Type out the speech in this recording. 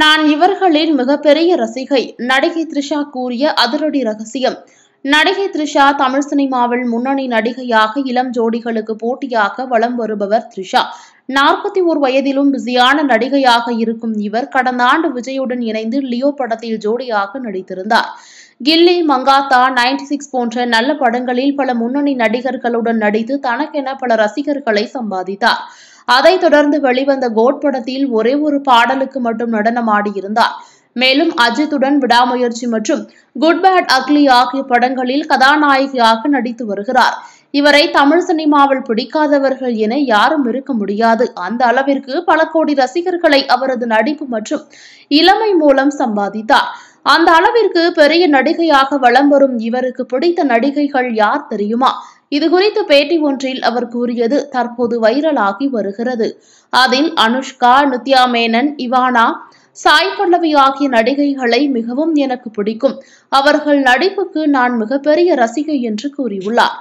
நான் இவர்களின் மிகப்பெரிய ரசிகை நடிகை த்ரிஷா கூறிய அதிரடி ரகசியம். நடிகை த்ரிஷா தமிழ் சினிமாவில் முன்னணி நடிகையாக இளம் ஜோடிகளுக்கு போட்டியாக வலம் வருபவர் த்ரிஷா. நாற்பத்தி ஓர் வயதிலும் பிஸியான நடிகையாக இருக்கும் இவர் கடந்த ஆண்டு விஜயுடன் இணைந்து லியோ படத்தில் ஜோடியாக நடித்திருந்தார். கில்லி மங்காத்தா நைன்டி சிக்ஸ் போன்ற நல்ல படங்களில் பல முன்னணி நடிகர்களுடன் நடித்து தனக்கென பல ரசிகர்களை சம்பாதித்தார். அதைத் தொடர்ந்து வெளிவந்த கோட் படத்தில் ஒரே ஒரு பாடலுக்கு மட்டும் நடனமாடியிருந்தார் மேலும் அஜித்துடன் விடாமுயற்சி மற்றும் குட் பேட் அக்லி ஆகிய படங்களில் கதாநாயகியாக நடித்து வருகிறார். இவரை தமிழ் சினிமாவில் பிடிக்காதவர்கள் என யாரும் இருக்க முடியாது. அந்த அளவிற்கு பல கோடி ரசிகர்களை அவரது நடிப்பு மற்றும் இளமை மூலம் சம்பாதித்தார். அந்த அளவிற்கு பெரிய நடிகையாக வலம் வரும் இவருக்கு பிடித்த நடிகைகள் யார் தெரியுமா? இது குறித்து பேட்டி ஒன்றில் அவர் கூறியது தற்போது வைரலாகி வருகிறது. அதில் அனுஷ்கா நித்யா மேனன் இவானா சாய் பல்லவி ஆகிய நடிகைகளை மிகவும் எனக்கு பிடிக்கும். அவர்கள் நடிப்புக்கு நான் மிகப்பெரிய ரசிகை என்று கூறியுள்ளார்.